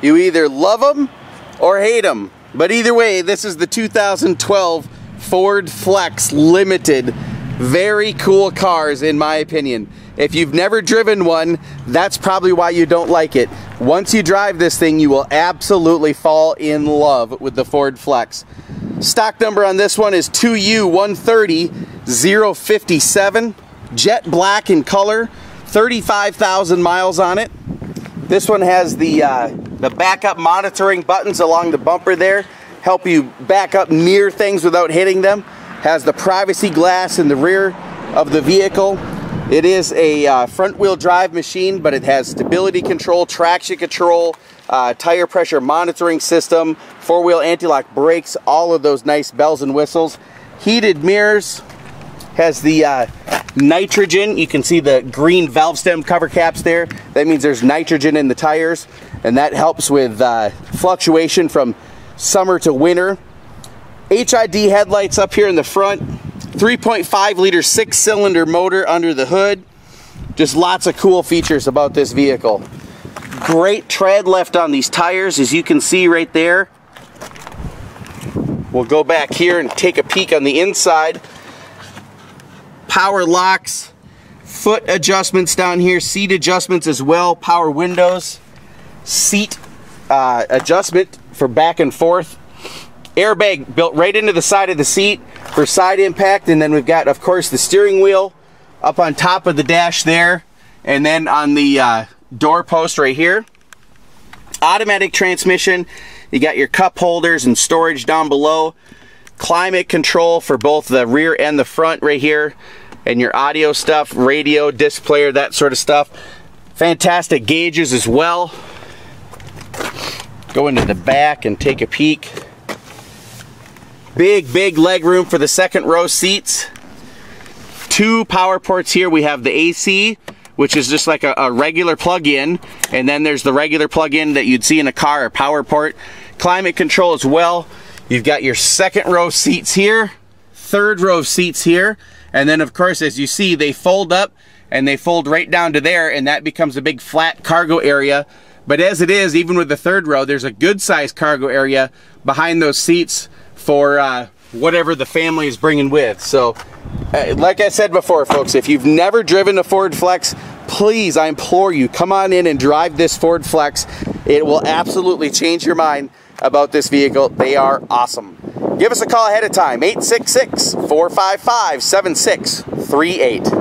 You either love them or hate them. But either way, this is the 2012 Ford Flex Limited. Very cool cars in my opinion. If you've never driven one, that's probably why you don't like it. Once you drive this thing, you will absolutely fall in love with the Ford Flex. Stock number on this one is 2U130057, jet black in color, 35,000 miles on it. This one has the, uh, the backup monitoring buttons along the bumper there, help you back up near things without hitting them. Has the privacy glass in the rear of the vehicle. It is a uh, front wheel drive machine, but it has stability control, traction control, uh, tire pressure monitoring system, four wheel anti-lock brakes, all of those nice bells and whistles. Heated mirrors, has the uh, nitrogen. You can see the green valve stem cover caps there. That means there's nitrogen in the tires and that helps with uh, fluctuation from summer to winter. HID headlights up here in the front. 3.5 liter six cylinder motor under the hood. Just lots of cool features about this vehicle. Great tread left on these tires as you can see right there. We'll go back here and take a peek on the inside power locks, foot adjustments down here, seat adjustments as well, power windows, seat uh, adjustment for back and forth, airbag built right into the side of the seat for side impact, and then we've got, of course, the steering wheel up on top of the dash there, and then on the uh, door post right here. Automatic transmission, you got your cup holders and storage down below climate control for both the rear and the front right here and your audio stuff radio disc player that sort of stuff. Fantastic gauges as well. Go into the back and take a peek. Big big leg room for the second row seats. Two power ports here. We have the AC which is just like a, a regular plug-in and then there's the regular plug-in that you'd see in a car a power port. Climate control as well. You've got your second row seats here, third row of seats here, and then of course, as you see, they fold up and they fold right down to there, and that becomes a big flat cargo area. But as it is, even with the third row, there's a good sized cargo area behind those seats for uh, whatever the family is bringing with. So, uh, like I said before, folks, if you've never driven a Ford Flex, please, I implore you, come on in and drive this Ford Flex. It will absolutely change your mind about this vehicle. They are awesome. Give us a call ahead of time, 866 455 7638.